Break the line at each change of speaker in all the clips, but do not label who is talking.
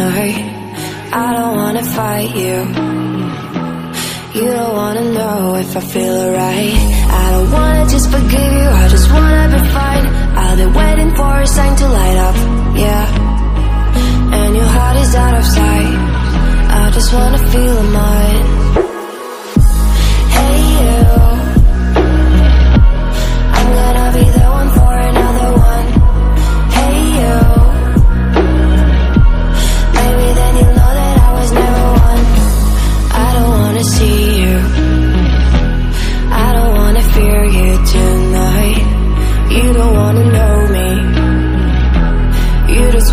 you tonight. I don't wanna fight you. You don't wanna know if I feel alright. I don't wanna just forgive you, I just wanna be fine. I've been waiting for a sign to light up, yeah. And your heart is out of sight. I just wanna feel mine.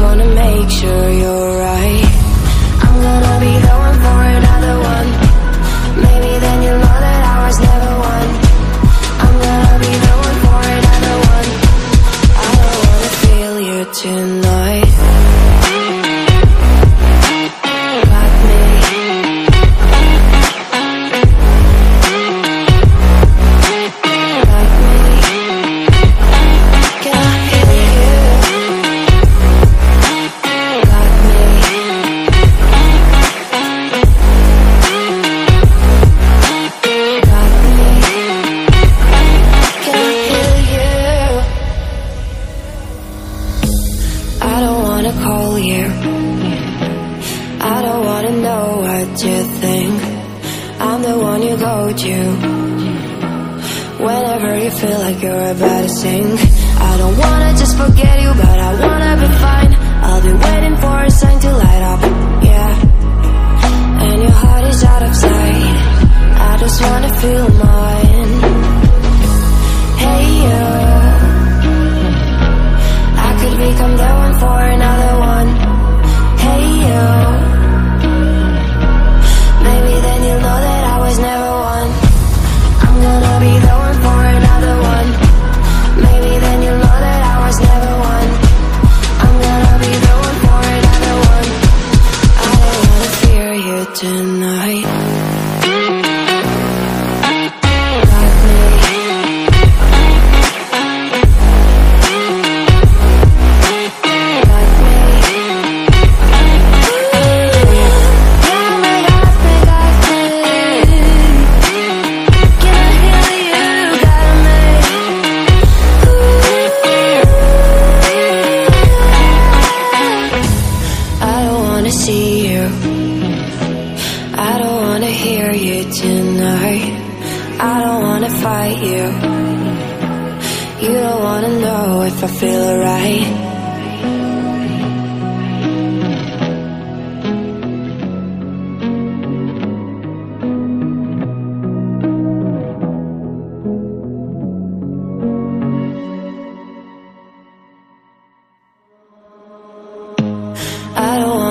Wanna make sure you're right. I'm gonna be one for another wanna call you. I don't wanna know what you think. I'm the one you go to. Whenever you feel like you're about to sink. I don't wanna just forget you, but I wanna be fine. I'll be waiting for see you. I don't wanna hear you tonight. I don't wanna fight you. You don't wanna know if I feel alright.